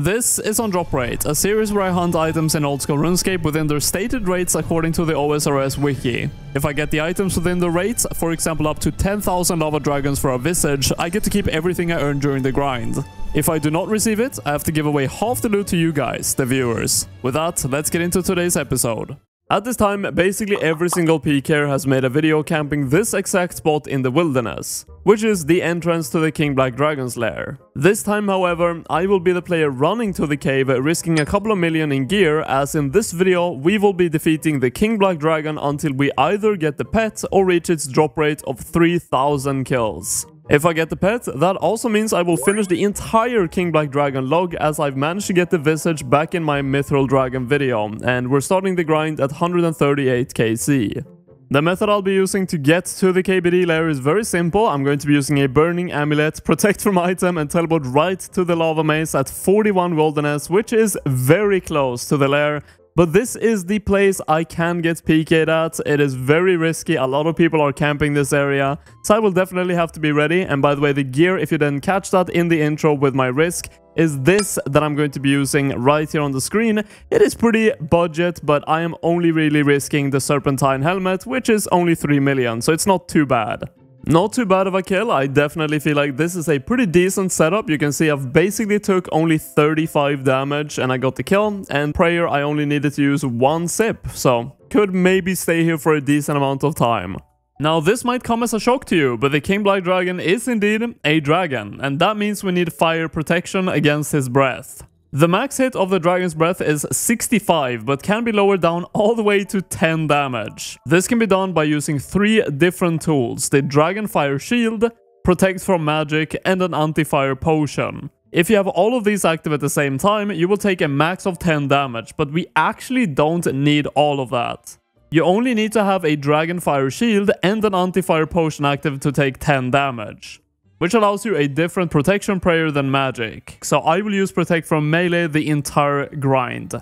This is on Drop Rate, a series where I hunt items in old school RuneScape within their stated rates according to the OSRS wiki. If I get the items within the rates, for example up to 10,000 lava dragons for a visage, I get to keep everything I earn during the grind. If I do not receive it, I have to give away half the loot to you guys, the viewers. With that, let's get into today's episode. At this time, basically every single PKer has made a video camping this exact spot in the wilderness, which is the entrance to the King Black Dragon's lair. This time, however, I will be the player running to the cave, risking a couple of million in gear, as in this video we will be defeating the King Black Dragon until we either get the pet or reach its drop rate of 3000 kills. If I get the pet, that also means I will finish the entire King Black Dragon log as I've managed to get the visage back in my Mithril Dragon video, and we're starting the grind at 138 KC. The method I'll be using to get to the KBD lair is very simple. I'm going to be using a Burning Amulet, Protect from Item, and teleport right to the Lava Maze at 41 Wilderness, which is very close to the lair, but this is the place I can get PK'd at. It is very risky. A lot of people are camping this area. So I will definitely have to be ready. And by the way, the gear, if you didn't catch that in the intro with my risk, is this that I'm going to be using right here on the screen. It is pretty budget, but I am only really risking the Serpentine helmet, which is only 3 million, so it's not too bad. Not too bad of a kill, I definitely feel like this is a pretty decent setup. You can see I've basically took only 35 damage and I got the kill. And prayer I only needed to use one sip, so could maybe stay here for a decent amount of time. Now this might come as a shock to you, but the King Black Dragon is indeed a dragon, and that means we need fire protection against his breath. The max hit of the Dragon's Breath is 65, but can be lowered down all the way to 10 damage. This can be done by using three different tools, the Dragon Fire Shield, Protect from Magic, and an Anti-Fire Potion. If you have all of these active at the same time, you will take a max of 10 damage, but we actually don't need all of that. You only need to have a Dragon Fire Shield and an Anti-Fire Potion active to take 10 damage which allows you a different protection prayer than magic. So I will use protect from melee the entire grind.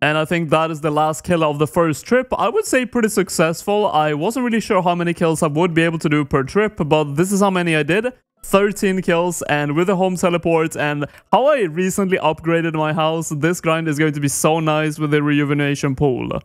And I think that is the last kill of the first trip. I would say pretty successful. I wasn't really sure how many kills I would be able to do per trip, but this is how many I did. 13 kills and with the home teleport and how I recently upgraded my house, this grind is going to be so nice with the rejuvenation pool.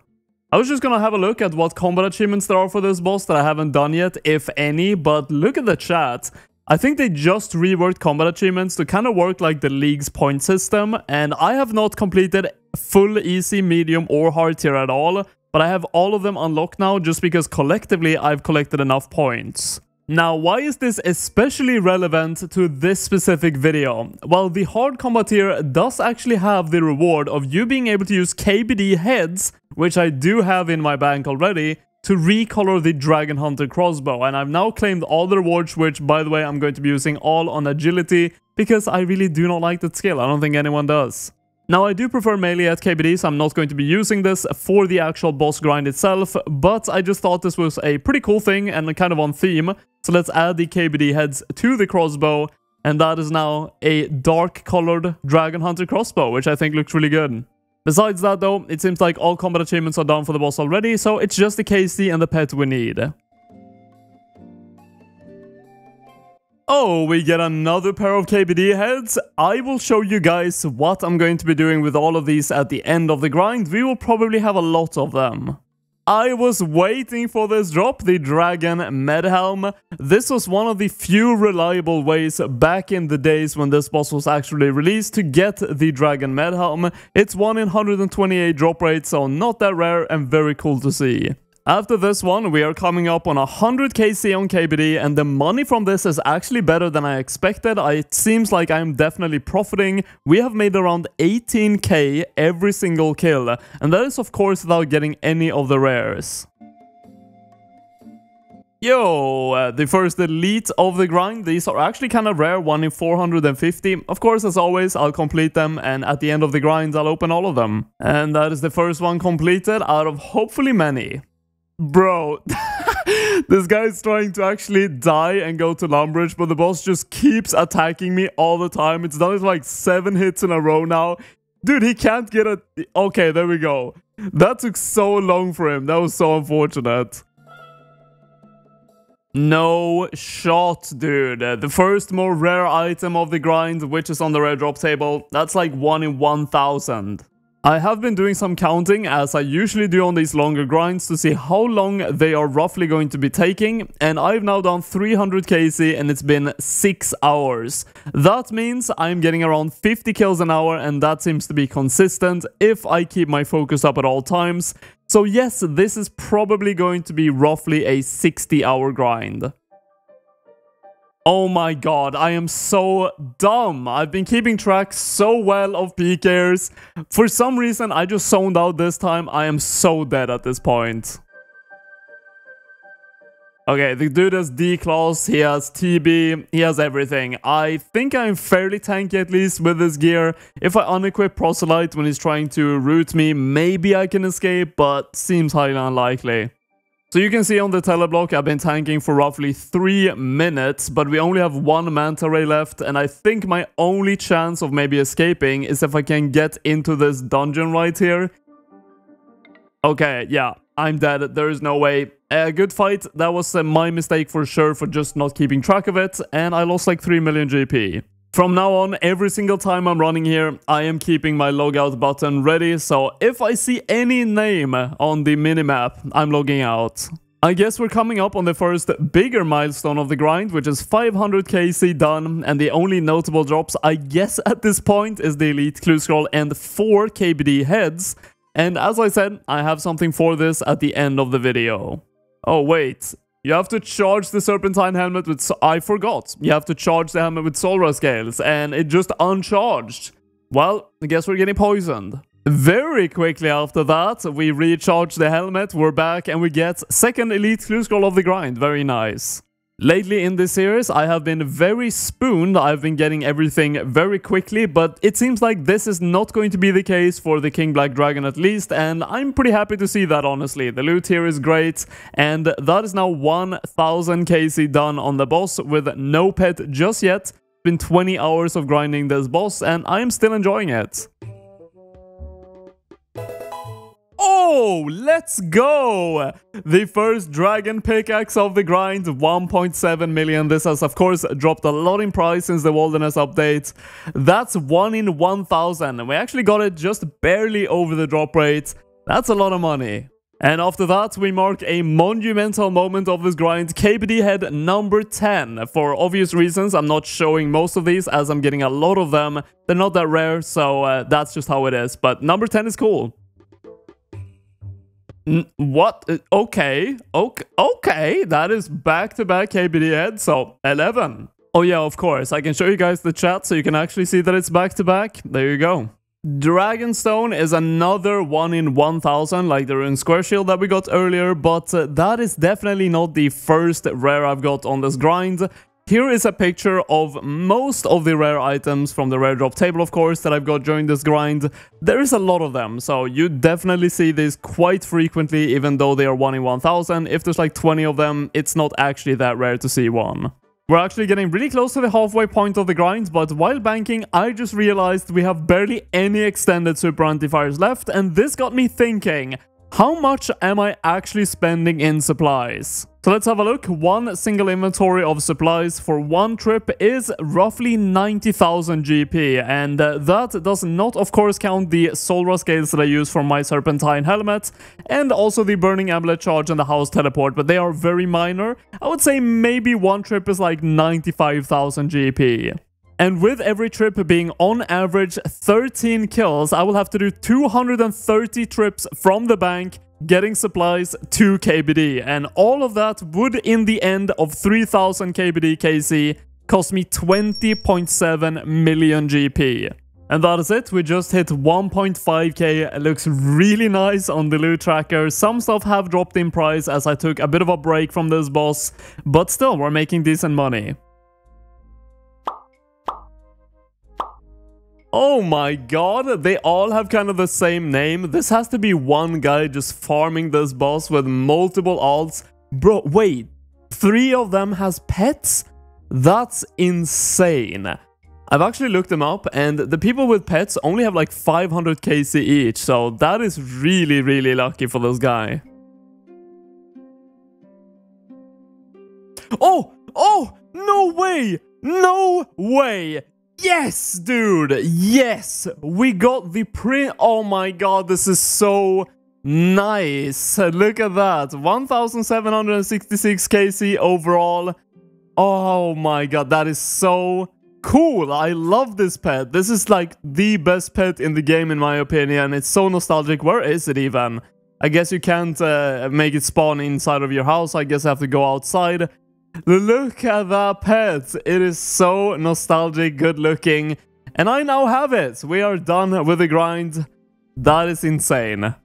I was just gonna have a look at what combat achievements there are for this boss that I haven't done yet, if any, but look at the chat. I think they just reworked combat achievements to kind of work like the league's point system, and I have not completed full easy, medium, or hard tier at all, but I have all of them unlocked now just because collectively I've collected enough points. Now, why is this especially relevant to this specific video? Well, the hard combat tier does actually have the reward of you being able to use KBD heads, which I do have in my bank already, to recolor the Dragon Hunter crossbow. And I've now claimed all the rewards, which, by the way, I'm going to be using all on agility because I really do not like that skill. I don't think anyone does. Now, I do prefer melee at KBD, so I'm not going to be using this for the actual boss grind itself, but I just thought this was a pretty cool thing and kind of on theme. So let's add the KBD heads to the crossbow, and that is now a dark colored Dragon Hunter crossbow, which I think looks really good. Besides that though, it seems like all combat achievements are done for the boss already, so it's just the KC and the pet we need. Oh, we get another pair of KBD heads. I will show you guys what I'm going to be doing with all of these at the end of the grind. We will probably have a lot of them. I was waiting for this drop, the Dragon Medhelm. This was one of the few reliable ways back in the days when this boss was actually released to get the Dragon Medhelm. It's 1 in 128 drop rate, so not that rare and very cool to see. After this one, we are coming up on 100 KC on KBD, and the money from this is actually better than I expected. it seems like I'm definitely profiting. We have made around 18k every single kill, and that is of course without getting any of the rares. Yo, uh, the first elite of the grind. These are actually kind of rare, 1 in 450. Of course, as always, I'll complete them, and at the end of the grind, I'll open all of them. And that is the first one completed out of hopefully many. Bro, this guy's trying to actually die and go to Lumbridge, but the boss just keeps attacking me all the time. It's done it like seven hits in a row now. Dude, he can't get a... Okay, there we go. That took so long for him. That was so unfortunate. No shot, dude. The first more rare item of the grind, which is on the rare drop table, that's like 1 in 1000. I have been doing some counting as I usually do on these longer grinds to see how long they are roughly going to be taking and I've now done 300 KC and it's been 6 hours. That means I'm getting around 50 kills an hour and that seems to be consistent if I keep my focus up at all times. So yes, this is probably going to be roughly a 60 hour grind. Oh my god, I am so dumb. I've been keeping track so well of PKers. For some reason, I just zoned out this time. I am so dead at this point. Okay, the dude has D-Claws, he has TB, he has everything. I think I'm fairly tanky at least with this gear. If I unequip Proselyte when he's trying to root me, maybe I can escape, but seems highly unlikely. So you can see on the teleblock I've been tanking for roughly 3 minutes, but we only have one Manta Ray left, and I think my only chance of maybe escaping is if I can get into this dungeon right here. Okay, yeah, I'm dead, there is no way. A good fight, that was uh, my mistake for sure for just not keeping track of it, and I lost like 3 million GP. From now on, every single time I'm running here, I am keeping my logout button ready, so if I see any name on the minimap, I'm logging out. I guess we're coming up on the first bigger milestone of the grind, which is 500 KC done, and the only notable drops I guess at this point is the Elite Clue Scroll and 4 KBD heads, and as I said, I have something for this at the end of the video. Oh wait, you have to charge the Serpentine helmet with... I forgot. You have to charge the helmet with Zulrah scales, and it just uncharged. Well, I guess we're getting poisoned. Very quickly after that, we recharge the helmet, we're back, and we get second Elite Clue Scroll of the Grind. Very nice. Lately in this series, I have been very spooned. I've been getting everything very quickly, but it seems like this is not going to be the case for the King Black Dragon at least, and I'm pretty happy to see that honestly. The loot here is great, and that is now 1000 KC done on the boss with no pet just yet. It's been 20 hours of grinding this boss, and I'm still enjoying it. Let's go! The first dragon pickaxe of the grind, 1.7 million. This has, of course, dropped a lot in price since the Wilderness update. That's 1 in 1,000, and we actually got it just barely over the drop rate. That's a lot of money. And after that, we mark a monumental moment of this grind, KBD head number 10. For obvious reasons, I'm not showing most of these as I'm getting a lot of them. They're not that rare, so uh, that's just how it is. But number 10 is cool. What? Uh, okay. Okay. Okay. That is back-to-back -back KBD head. So 11. Oh yeah, of course. I can show you guys the chat so you can actually see that it's back-to-back. -back. There you go. Dragonstone is another 1 in 1000 like the Rune Square Shield that we got earlier, but uh, that is definitely not the first rare I've got on this grind. Here is a picture of most of the rare items from the rare drop table, of course, that I've got during this grind. There is a lot of them, so you definitely see these quite frequently, even though they are 1 in 1000. If there's like 20 of them, it's not actually that rare to see one. We're actually getting really close to the halfway point of the grind, but while banking, I just realized we have barely any extended super anti-fires left, and this got me thinking, how much am I actually spending in supplies? So let's have a look. One single inventory of supplies for one trip is roughly 90,000 GP, and uh, that does not, of course, count the Zulrah scales that I use for my Serpentine helmet, and also the Burning Amulet charge and the House teleport, but they are very minor. I would say maybe one trip is like 95,000 GP. And with every trip being on average 13 kills, I will have to do 230 trips from the bank getting supplies to KBD. And all of that would, in the end of 3000 KBD KC, cost me 20.7 million GP. And that is it, we just hit 1.5k, it looks really nice on the loot tracker. Some stuff have dropped in price as I took a bit of a break from this boss, but still, we're making decent money. Oh my god, they all have kind of the same name. This has to be one guy just farming this boss with multiple alts. Bro, wait, three of them has pets? That's insane. I've actually looked them up and the people with pets only have like 500 KC each, so that is really, really lucky for this guy. Oh! Oh! No way! No way! Yes, dude! Yes! We got the prince. Oh my god, this is so nice. Look at that. 1766 KC overall. Oh my god, that is so cool. I love this pet. This is like the best pet in the game in my opinion. It's so nostalgic. Where is it even? I guess you can't uh, make it spawn inside of your house. I guess I have to go outside. Look at that pet. It is so nostalgic, good looking. And I now have it. We are done with the grind. That is insane.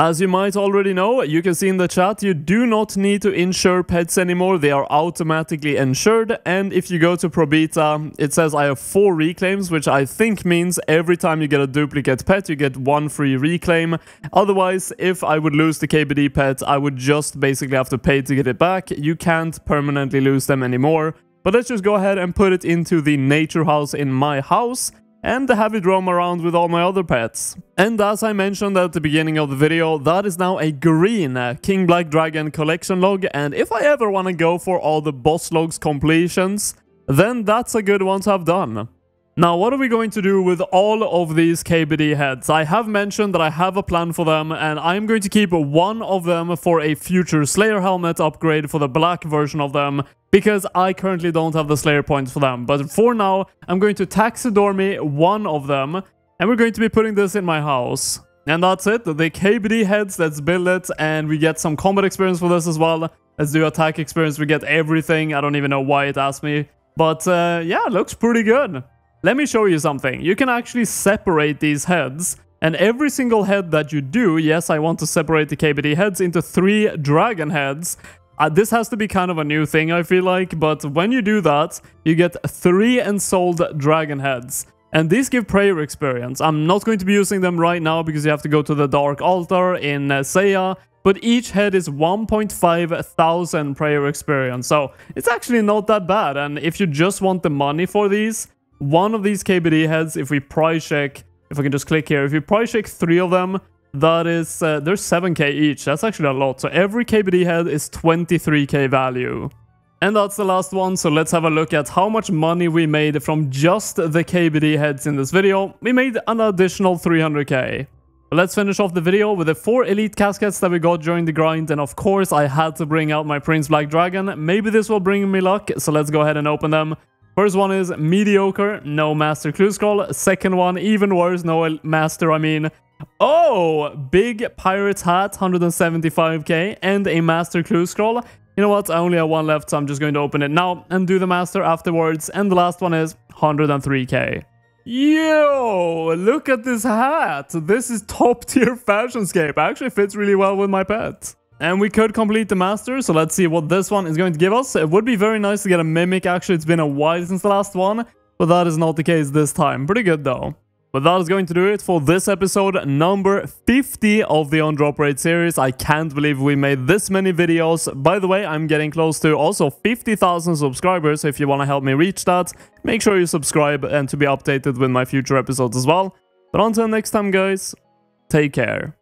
As you might already know, you can see in the chat, you do not need to insure pets anymore, they are automatically insured, and if you go to Probita, it says I have 4 reclaims, which I think means every time you get a duplicate pet, you get one free reclaim. Otherwise, if I would lose the KBD pet, I would just basically have to pay to get it back. You can't permanently lose them anymore. But let's just go ahead and put it into the nature house in my house and have it roam around with all my other pets. And as I mentioned at the beginning of the video, that is now a green King Black Dragon collection log, and if I ever want to go for all the boss logs completions, then that's a good one to have done. Now, what are we going to do with all of these KBD heads? I have mentioned that I have a plan for them, and I'm going to keep one of them for a future Slayer helmet upgrade for the black version of them, because I currently don't have the Slayer points for them. But for now, I'm going to taxidermy one of them, and we're going to be putting this in my house. And that's it, the KBD heads, let's build it, and we get some combat experience for this as well. Let's do attack experience, we get everything, I don't even know why it asked me. But uh, yeah, looks pretty good. Let me show you something. You can actually separate these heads. And every single head that you do, yes, I want to separate the KBD heads into three dragon heads. Uh, this has to be kind of a new thing, I feel like, but when you do that, you get three ensouled dragon heads. And these give prayer experience. I'm not going to be using them right now because you have to go to the Dark Altar in uh, Zeah, but each head is 1.5 thousand prayer experience, so it's actually not that bad. And if you just want the money for these, one of these KBD heads, if we price check, if I can just click here, if we price check three of them, that is, uh, there's 7k each. That's actually a lot. So every KBD head is 23k value. And that's the last one, so let's have a look at how much money we made from just the KBD heads in this video. We made an additional 300k. Let's finish off the video with the 4 elite caskets that we got during the grind, and of course I had to bring out my Prince Black Dragon. Maybe this will bring me luck, so let's go ahead and open them. First one is mediocre, no master clue scroll. Second one, even worse, no master, I mean. Oh, big pirate hat, 175k, and a master clue scroll. You know what, I only have one left, so I'm just going to open it now and do the master afterwards. And the last one is 103k. Yo, look at this hat. This is top tier fashionscape. Actually fits really well with my pet. And we could complete the master, so let's see what this one is going to give us. It would be very nice to get a mimic, actually it's been a while since the last one, but that is not the case this time. Pretty good though. But that is going to do it for this episode number 50 of the On Drop Rate series. I can't believe we made this many videos. By the way, I'm getting close to also 50,000 subscribers. So if you want to help me reach that, make sure you subscribe and to be updated with my future episodes as well. But until next time guys, take care.